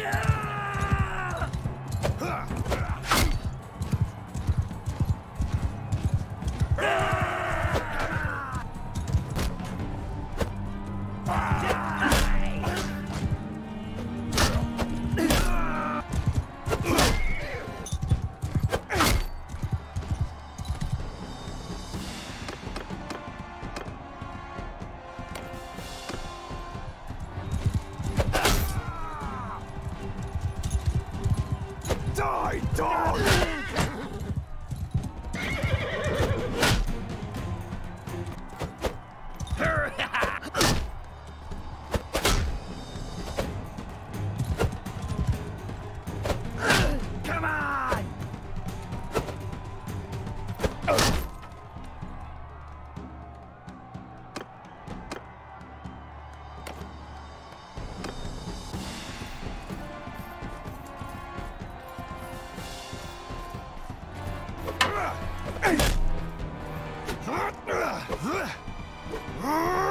Yeah! Die, dog! Huh?